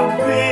I'll be.